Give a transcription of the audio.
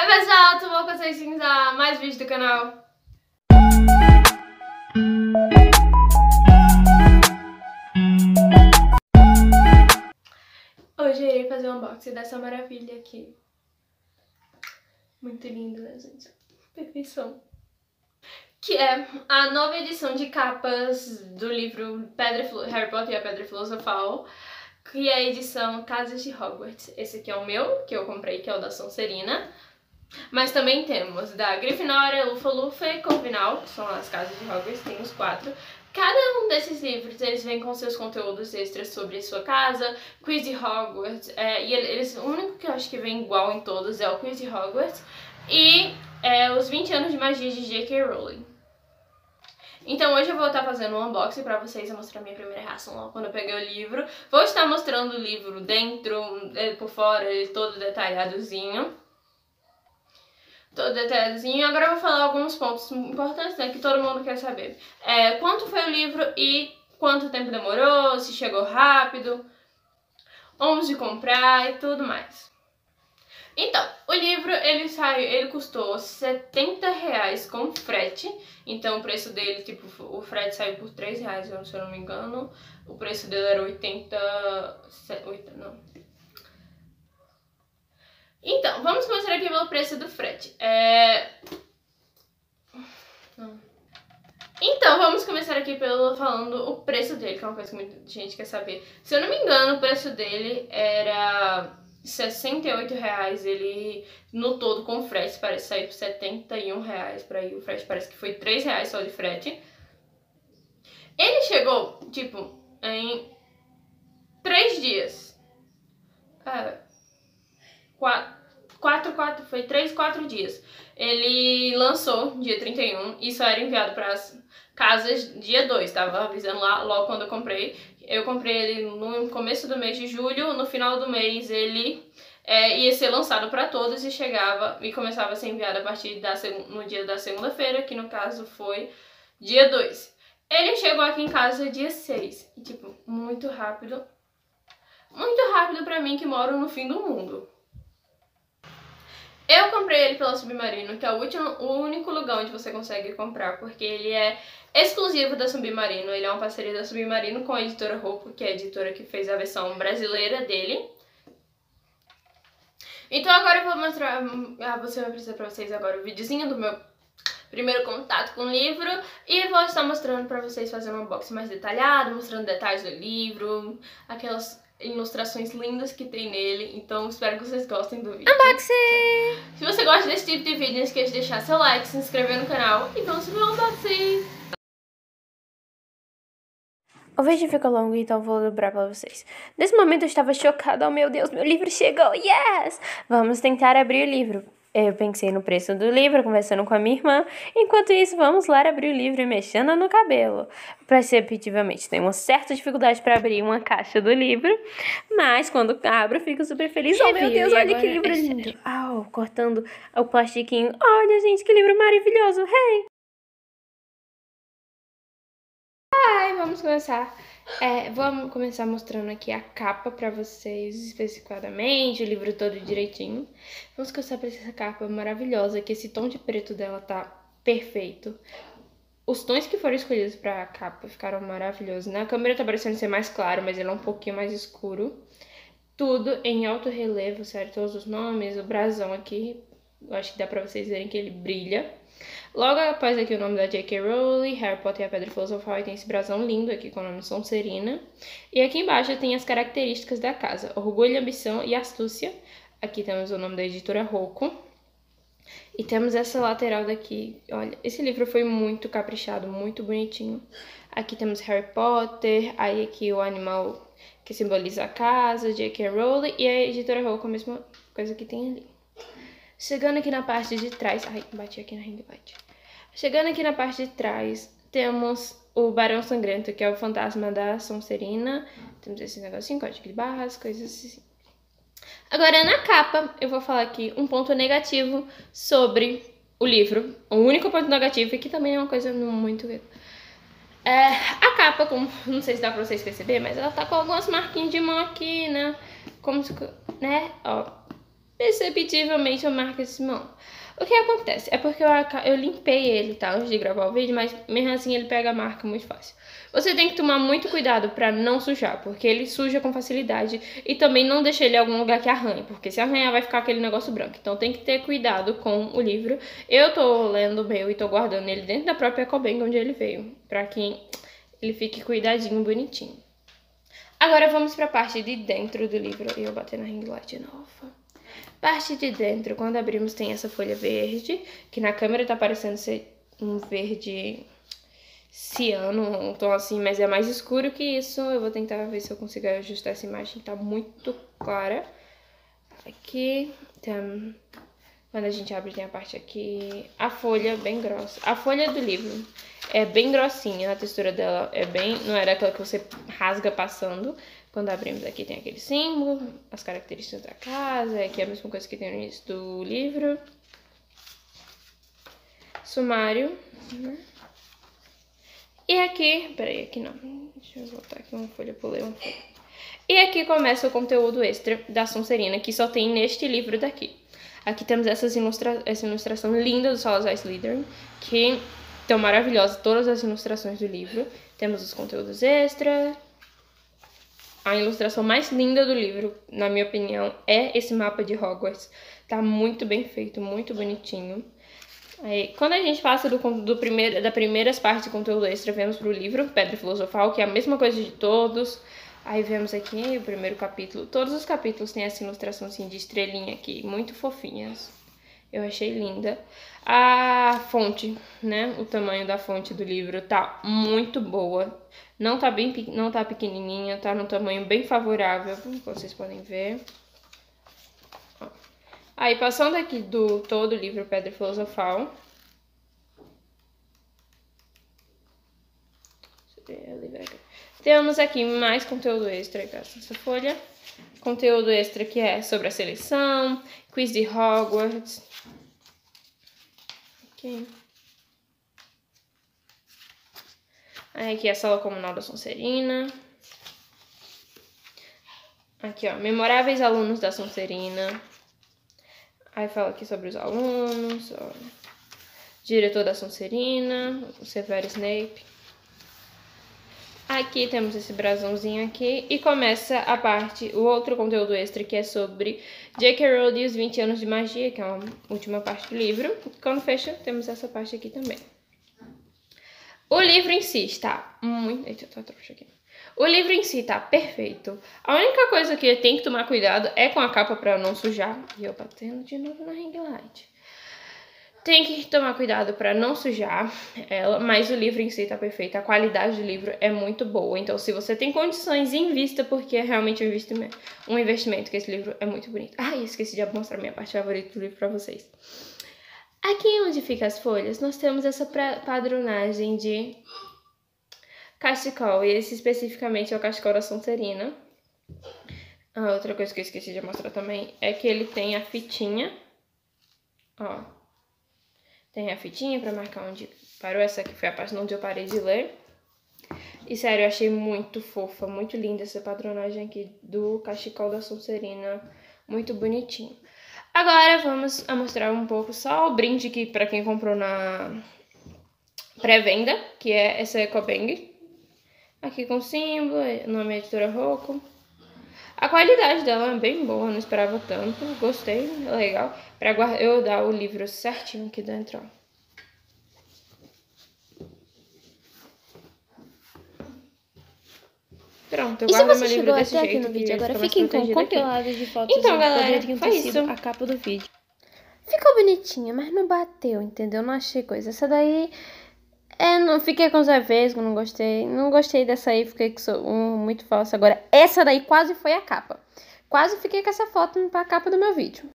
Oi pessoal, tudo bom com vocês? A mais vídeo do canal. Hoje eu irei fazer um unboxing dessa maravilha aqui. Muito lindo, né gente? Perfeição. Que é a nova edição de capas do livro Pedra Harry Potter e a Pedra Filosofal que é a edição Casas de Hogwarts. Esse aqui é o meu, que eu comprei, que é o da Sonserina. Mas também temos da Grifinória, Lufa-Lufa e Corvinal, que são as casas de Hogwarts, tem os quatro. Cada um desses livros, eles vêm com seus conteúdos extras sobre a sua casa, quiz de Hogwarts, é, e eles, o único que eu acho que vem igual em todos é o quiz de Hogwarts, e é, os 20 anos de magia de J.K. Rowling. Então hoje eu vou estar fazendo um unboxing pra vocês, eu mostrar minha primeira reação lá quando eu peguei o livro. Vou estar mostrando o livro dentro, é, por fora, todo detalhadozinho. Todo detalhadozinho. Agora eu vou falar alguns pontos importantes, né, que todo mundo quer saber. É, quanto foi o livro e quanto tempo demorou, se chegou rápido, onde de comprar e tudo mais. Então, o livro ele saiu, ele custou 70 reais com frete. Então o preço dele, tipo, o frete saiu por 3 reais, se eu não me engano. O preço dele era 80. 80 não. Então, vamos começar aqui pelo preço do frete. É... Então, vamos começar aqui pelo falando o preço dele, que é uma coisa que muita gente quer saber. Se eu não me engano, o preço dele era 68 reais. Ele no todo com frete parece sair por 71 reais para ir o frete parece que foi 3 reais só de frete. Ele chegou tipo em 3 dias. É, 4, 4, 4 foi 3, 4 dias ele lançou dia 31 e só era enviado para as casas dia 2 tava avisando lá logo quando eu comprei eu comprei ele no começo do mês de julho, no final do mês ele é, ia ser lançado para todos e chegava e começava a ser enviado a partir da no dia da segunda-feira, que no caso foi dia 2. Ele chegou aqui em casa dia 6, e tipo, muito rápido. Muito rápido para mim que moro no fim do mundo. Eu comprei ele pela Submarino, que é o, último, o único lugar onde você consegue comprar, porque ele é exclusivo da Submarino. Ele é uma parceria da Submarino com a editora Roupo, que é a editora que fez a versão brasileira dele. Então agora eu vou mostrar, ah, você vai apresentar pra vocês agora o videozinho do meu primeiro contato com o livro e vou estar mostrando pra vocês fazendo um unboxing mais detalhado, mostrando detalhes do livro, aquelas ilustrações lindas que tem nele, então espero que vocês gostem do vídeo. Unboxing! Se você gosta desse tipo de vídeo, não esqueça de deixar seu like, se inscrever no canal e vamos pro unboxing! O vídeo ficou longo, então vou lembrar pra vocês. Nesse momento eu estava chocada, oh meu Deus, meu livro chegou, yes! Vamos tentar abrir o livro. Eu pensei no preço do livro, conversando com a minha irmã. Enquanto isso, vamos lá abrir o livro e mexendo no cabelo. Perceptivamente, tenho uma certa dificuldade para abrir uma caixa do livro, mas quando abro, fico super feliz. Oh, meu Deus, olha que livro lindo. Au, cortando o plastiquinho. Olha, gente, que livro maravilhoso. Hey! Ai, vamos começar. É, vamos começar mostrando aqui a capa pra vocês especificadamente, o livro todo direitinho. Vamos começar por essa capa maravilhosa, que esse tom de preto dela tá perfeito. Os tons que foram escolhidos pra capa ficaram maravilhosos. Na câmera tá parecendo ser mais claro, mas ele é um pouquinho mais escuro. Tudo em alto relevo, certo? Todos os nomes, o brasão aqui, eu acho que dá pra vocês verem que ele brilha. Logo após aqui o nome da J.K. Rowling, Harry Potter e a Pedra Filosofal, e tem esse brasão lindo aqui com o nome Sonserina. E aqui embaixo tem as características da casa, orgulho, ambição e astúcia. Aqui temos o nome da editora Rocco. E temos essa lateral daqui, olha, esse livro foi muito caprichado, muito bonitinho. Aqui temos Harry Potter, aí aqui o animal que simboliza a casa, J.K. Rowling, e a editora Rocco, a mesma coisa que tem ali. Chegando aqui na parte de trás... Ai, bati aqui na ring light. Chegando aqui na parte de trás, temos o Barão Sangrento, que é o fantasma da Sonserina. Temos esse negocinho, código de barras, coisas assim. Agora, na capa, eu vou falar aqui um ponto negativo sobre o livro. O único ponto negativo, e que também é uma coisa muito... É, a capa, como não sei se dá pra vocês perceber, mas ela tá com algumas marquinhas de mão aqui, né? Como se, né? Ó, perceptivelmente uma marca de Simão. O que acontece? É porque eu, eu limpei ele, tá? Antes de gravar o vídeo, mas mesmo assim ele pega a marca muito fácil. Você tem que tomar muito cuidado para não sujar, porque ele suja com facilidade. E também não deixar ele em algum lugar que arranhe, porque se arranhar vai ficar aquele negócio branco. Então tem que ter cuidado com o livro. Eu tô lendo o meu e tô guardando ele dentro da própria Ecobank onde ele veio, pra que ele fique cuidadinho, bonitinho. Agora vamos pra parte de dentro do livro. E eu bati na ring light nova. Parte de dentro, quando abrimos, tem essa folha verde, que na câmera tá parecendo ser um verde ciano, um tom assim, mas é mais escuro que isso. Eu vou tentar ver se eu consigo ajustar essa imagem, tá muito clara. Aqui, quando a gente abre tem a parte aqui, a folha bem grossa. A folha do livro é bem grossinha, a textura dela é bem, não é daquela que você rasga passando, quando abrimos aqui tem aquele símbolo, as características da casa, aqui é a mesma coisa que tem no início do livro. Sumário. Né? E aqui, peraí, aqui não. Deixa eu voltar aqui uma folha, pulei uma folha. E aqui começa o conteúdo extra da Sonserina, que só tem neste livro daqui. Aqui temos essas ilustra essa ilustração linda do Salazar Slytherin, que estão maravilhosas todas as ilustrações do livro. Temos os conteúdos extra, a ilustração mais linda do livro, na minha opinião, é esse mapa de Hogwarts. Tá muito bem feito, muito bonitinho. Aí, quando a gente passa do, do primeiro, da primeiras partes de conteúdo extra, vemos pro livro Pedra Filosofal, que é a mesma coisa de todos. Aí vemos aqui o primeiro capítulo. Todos os capítulos têm essa ilustração assim, de estrelinha aqui, muito fofinhas. Eu achei linda. A fonte, né? O tamanho da fonte do livro tá muito boa. Não tá bem não tá pequenininha, tá no tamanho bem favorável, como vocês podem ver. Aí, passando aqui do todo o livro Pedra Filosofal. Temos aqui mais conteúdo extra, essa folha. Conteúdo extra que é sobre a seleção, quiz de Hogwarts, Aqui. Aqui é a sala comunal da Sonserina. Aqui, ó, memoráveis alunos da Sonserina. Aí fala aqui sobre os alunos, ó. Diretor da Sonserina, o Severo Snape. Aqui temos esse brasãozinho aqui e começa a parte, o outro conteúdo extra que é sobre J.K. Rowling e os 20 anos de magia, que é a última parte do livro. Quando fecha, temos essa parte aqui também. O livro em si está muito... Eita, eu tô trouxa aqui. O livro em si tá perfeito. A única coisa que tem que tomar cuidado é com a capa para não sujar. E eu batendo de novo na ring light. Tem que tomar cuidado para não sujar ela, mas o livro em si tá perfeito. A qualidade do livro é muito boa. Então, se você tem condições, invista, porque é realmente um investimento, um investimento que esse livro é muito bonito. Ah, esqueci de mostrar minha parte favorita do livro para vocês. Aqui onde fica as folhas, nós temos essa padronagem de cachecol. E esse especificamente é o cachecol da Sonserina. A outra coisa que eu esqueci de mostrar também é que ele tem a fitinha. Ó, tem a fitinha para marcar onde parou. Essa aqui foi a página onde eu parei de ler. E sério, eu achei muito fofa, muito linda essa padronagem aqui do cachecol da Sonserina. Muito bonitinho. Agora vamos mostrar um pouco só o brinde que para quem comprou na pré-venda, que é essa Ecobang. Aqui com símbolo, nome é Editora Rocco. A qualidade dela é bem boa, não esperava tanto. Gostei, é legal. Pra eu dar o livro certinho aqui dentro, ó. Pronto, eu e guardo se você meu livro chegou desse até aqui jeito no vídeo, agora fiquem com compilados de fotos então, galera, foi isso. a capa do vídeo. Ficou bonitinha, mas não bateu, entendeu? Não achei coisa. Essa daí é, não fiquei com os avesgos, não gostei. Não gostei dessa aí, fiquei com um muito falsa. Agora, essa daí quase foi a capa. Quase fiquei com essa foto pra capa do meu vídeo.